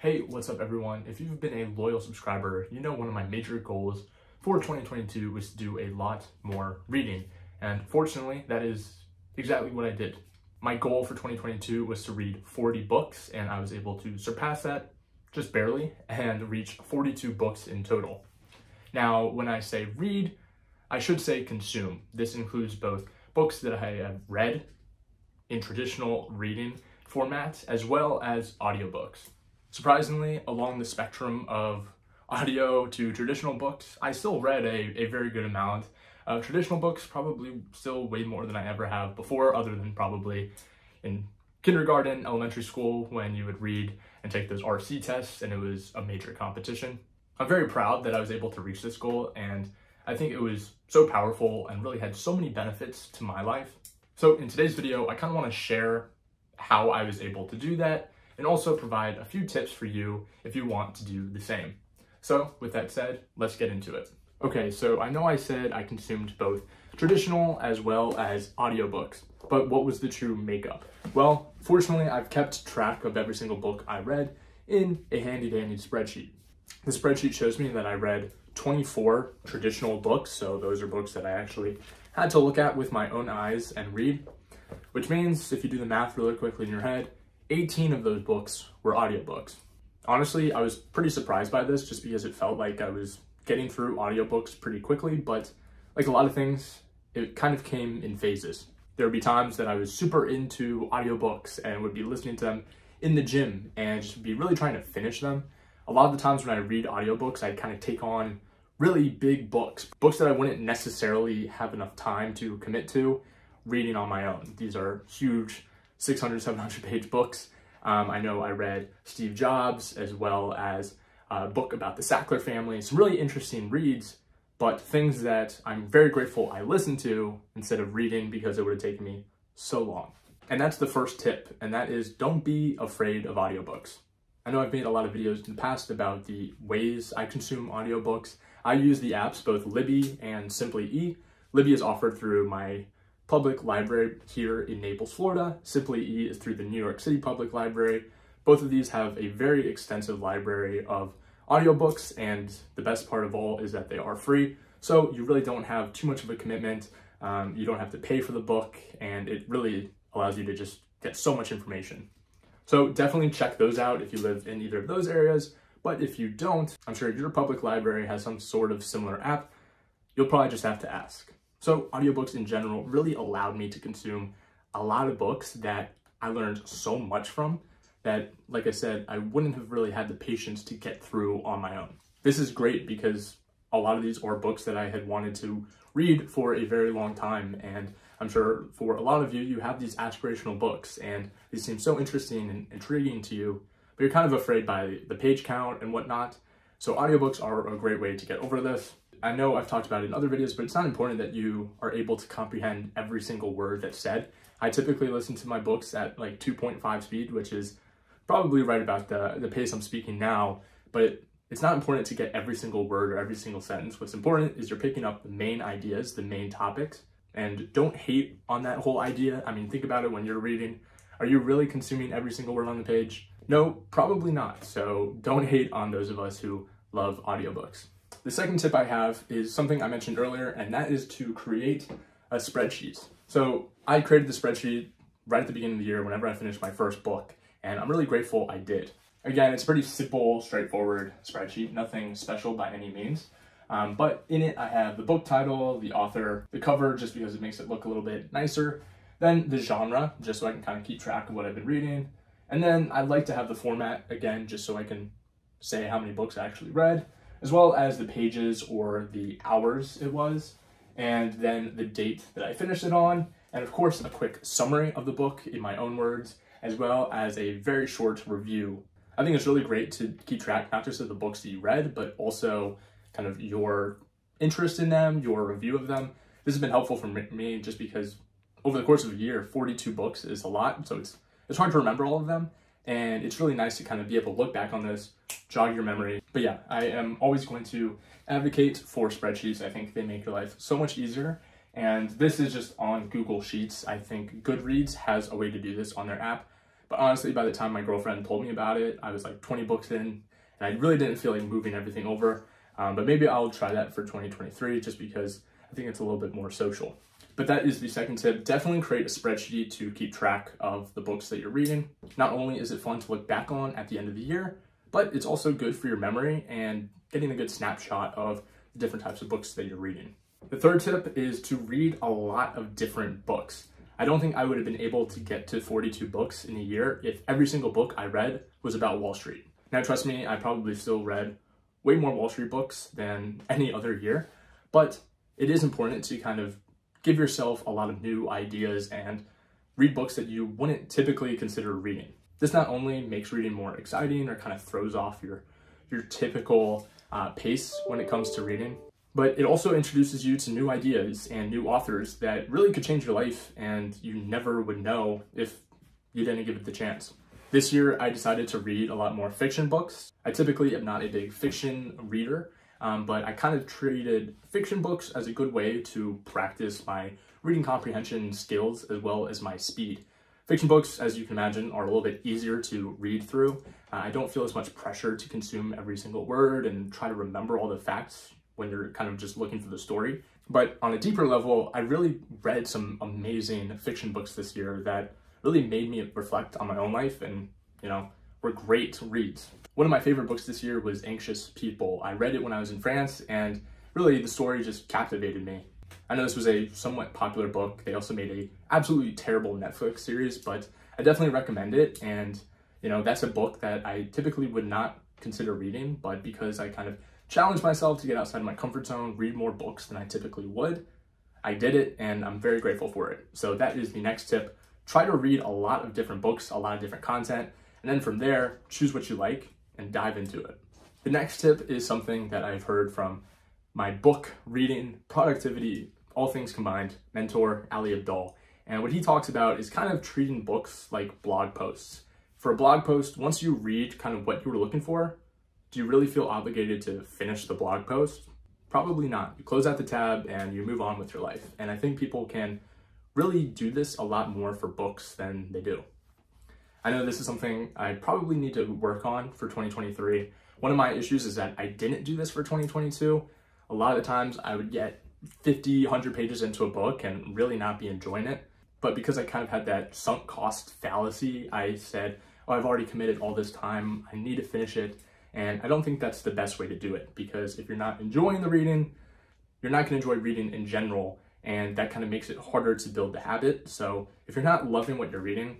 Hey, what's up everyone? If you've been a loyal subscriber, you know one of my major goals for 2022 was to do a lot more reading. And fortunately, that is exactly what I did. My goal for 2022 was to read 40 books, and I was able to surpass that just barely and reach 42 books in total. Now, when I say read, I should say consume. This includes both books that I have read in traditional reading formats as well as audiobooks. Surprisingly, along the spectrum of audio to traditional books, I still read a, a very good amount. of traditional books, probably still way more than I ever have before, other than probably in kindergarten, elementary school, when you would read and take those RC tests and it was a major competition. I'm very proud that I was able to reach this goal and I think it was so powerful and really had so many benefits to my life. So in today's video, I kind of want to share how I was able to do that and also provide a few tips for you if you want to do the same. So with that said, let's get into it. Okay, so I know I said I consumed both traditional as well as audiobooks, but what was the true makeup? Well, fortunately, I've kept track of every single book I read in a handy dandy spreadsheet. The spreadsheet shows me that I read 24 traditional books, so those are books that I actually had to look at with my own eyes and read, which means if you do the math really quickly in your head, 18 of those books were audiobooks. Honestly, I was pretty surprised by this just because it felt like I was getting through audiobooks pretty quickly, but like a lot of things, it kind of came in phases. There would be times that I was super into audiobooks and would be listening to them in the gym and just be really trying to finish them. A lot of the times when I read audiobooks, I kind of take on really big books, books that I wouldn't necessarily have enough time to commit to reading on my own. These are huge 600, 700 page books. Um, I know I read Steve Jobs as well as a book about the Sackler family, some really interesting reads, but things that I'm very grateful I listened to instead of reading because it would have taken me so long. And that's the first tip, and that is don't be afraid of audiobooks. I know I've made a lot of videos in the past about the ways I consume audiobooks. I use the apps both Libby and Simply E. Libby is offered through my public library here in Naples, Florida. Simply E is through the New York City Public Library. Both of these have a very extensive library of audiobooks, and the best part of all is that they are free. So you really don't have too much of a commitment. Um, you don't have to pay for the book, and it really allows you to just get so much information. So definitely check those out if you live in either of those areas. But if you don't, I'm sure your public library has some sort of similar app. You'll probably just have to ask. So audiobooks in general really allowed me to consume a lot of books that I learned so much from that, like I said, I wouldn't have really had the patience to get through on my own. This is great because a lot of these are books that I had wanted to read for a very long time. And I'm sure for a lot of you, you have these aspirational books and these seem so interesting and intriguing to you, but you're kind of afraid by the page count and whatnot. So audiobooks are a great way to get over this. I know I've talked about it in other videos, but it's not important that you are able to comprehend every single word that's said. I typically listen to my books at like 2.5 speed, which is probably right about the, the pace I'm speaking now, but it's not important to get every single word or every single sentence. What's important is you're picking up the main ideas, the main topics, and don't hate on that whole idea. I mean, think about it when you're reading. Are you really consuming every single word on the page? No, probably not. So don't hate on those of us who love audiobooks. The second tip I have is something I mentioned earlier, and that is to create a spreadsheet. So I created the spreadsheet right at the beginning of the year whenever I finished my first book, and I'm really grateful I did. Again, it's a pretty simple, straightforward spreadsheet, nothing special by any means. Um, but in it, I have the book title, the author, the cover, just because it makes it look a little bit nicer, then the genre, just so I can kind of keep track of what I've been reading. And then I'd like to have the format, again, just so I can say how many books I actually read, as well as the pages or the hours it was, and then the date that I finished it on, and of course a quick summary of the book in my own words, as well as a very short review. I think it's really great to keep track not just of the books that you read, but also kind of your interest in them, your review of them. This has been helpful for me just because over the course of a year, 42 books is a lot, so it's it's hard to remember all of them, and it's really nice to kind of be able to look back on this, jog your memory. But yeah, I am always going to advocate for spreadsheets. I think they make your life so much easier. And this is just on Google Sheets. I think Goodreads has a way to do this on their app. But honestly, by the time my girlfriend told me about it, I was like 20 books in and I really didn't feel like moving everything over. Um, but maybe I'll try that for 2023 just because I think it's a little bit more social. But that is the second tip. Definitely create a spreadsheet to keep track of the books that you're reading. Not only is it fun to look back on at the end of the year, but it's also good for your memory and getting a good snapshot of the different types of books that you're reading. The third tip is to read a lot of different books. I don't think I would have been able to get to 42 books in a year if every single book I read was about Wall Street. Now, trust me, I probably still read way more Wall Street books than any other year, but it is important to kind of give yourself a lot of new ideas and read books that you wouldn't typically consider reading. This not only makes reading more exciting or kind of throws off your, your typical uh, pace when it comes to reading, but it also introduces you to new ideas and new authors that really could change your life and you never would know if you didn't give it the chance. This year, I decided to read a lot more fiction books. I typically am not a big fiction reader, um, but I kind of treated fiction books as a good way to practice my reading comprehension skills as well as my speed. Fiction books, as you can imagine, are a little bit easier to read through. Uh, I don't feel as much pressure to consume every single word and try to remember all the facts when you're kind of just looking for the story. But on a deeper level, I really read some amazing fiction books this year that really made me reflect on my own life and, you know, were great reads. One of my favorite books this year was Anxious People. I read it when I was in France and really the story just captivated me. I know this was a somewhat popular book. They also made a absolutely terrible Netflix series, but I definitely recommend it. And, you know, that's a book that I typically would not consider reading, but because I kind of challenged myself to get outside my comfort zone, read more books than I typically would, I did it and I'm very grateful for it. So that is the next tip. Try to read a lot of different books, a lot of different content, and then from there, choose what you like and dive into it. The next tip is something that I've heard from my book, reading, productivity, all things combined, mentor Ali Abdaal. And what he talks about is kind of treating books like blog posts. For a blog post, once you read kind of what you were looking for, do you really feel obligated to finish the blog post? Probably not. You close out the tab and you move on with your life. And I think people can really do this a lot more for books than they do. I know this is something I probably need to work on for 2023. One of my issues is that I didn't do this for 2022. A lot of the times I would get 50, 100 pages into a book and really not be enjoying it. But because I kind of had that sunk cost fallacy, I said, oh, I've already committed all this time. I need to finish it. And I don't think that's the best way to do it because if you're not enjoying the reading, you're not going to enjoy reading in general. And that kind of makes it harder to build the habit. So if you're not loving what you're reading,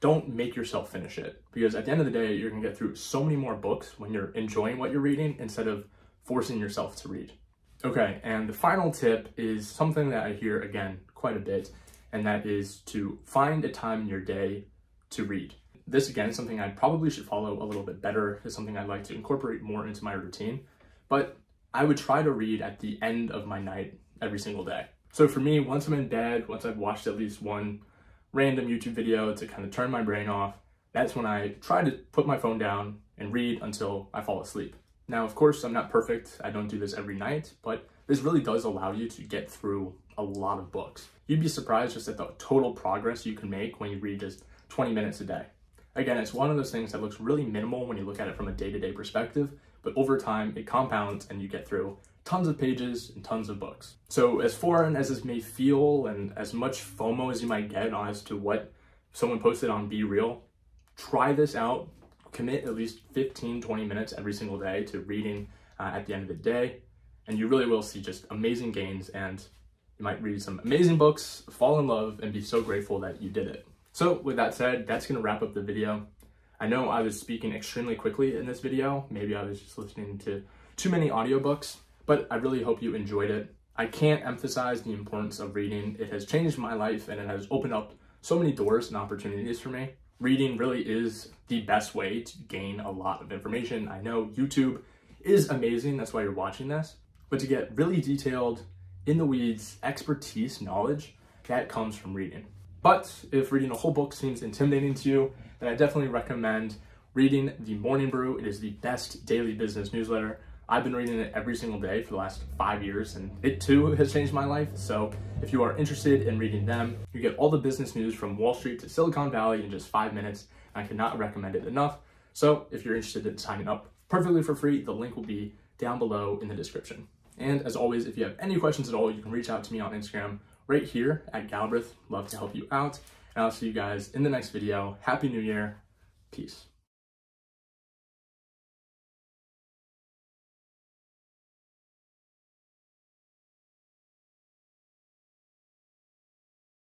don't make yourself finish it because at the end of the day, you're gonna get through so many more books when you're enjoying what you're reading instead of forcing yourself to read. Okay, and the final tip is something that I hear again quite a bit, and that is to find a time in your day to read. This again is something I probably should follow a little bit better, is something I'd like to incorporate more into my routine, but I would try to read at the end of my night every single day. So for me, once I'm in bed, once I've watched at least one random YouTube video to kind of turn my brain off, that's when I try to put my phone down and read until I fall asleep. Now, of course, I'm not perfect. I don't do this every night, but this really does allow you to get through a lot of books. You'd be surprised just at the total progress you can make when you read just 20 minutes a day. Again, it's one of those things that looks really minimal when you look at it from a day-to-day -day perspective, but over time it compounds and you get through tons of pages and tons of books. So as foreign as this may feel and as much FOMO as you might get as to what someone posted on Be Real, try this out. Commit at least 15, 20 minutes every single day to reading uh, at the end of the day. And you really will see just amazing gains and you might read some amazing books, fall in love, and be so grateful that you did it. So with that said, that's gonna wrap up the video. I know I was speaking extremely quickly in this video. Maybe I was just listening to too many audiobooks but I really hope you enjoyed it. I can't emphasize the importance of reading. It has changed my life and it has opened up so many doors and opportunities for me. Reading really is the best way to gain a lot of information. I know YouTube is amazing, that's why you're watching this, but to get really detailed, in the weeds, expertise, knowledge, that comes from reading. But if reading a whole book seems intimidating to you, then I definitely recommend reading The Morning Brew. It is the best daily business newsletter I've been reading it every single day for the last five years, and it too has changed my life. So if you are interested in reading them, you get all the business news from Wall Street to Silicon Valley in just five minutes. I cannot recommend it enough. So if you're interested in signing up perfectly for free, the link will be down below in the description. And as always, if you have any questions at all, you can reach out to me on Instagram right here at Galbraith. Love to help you out. And I'll see you guys in the next video. Happy New Year. Peace.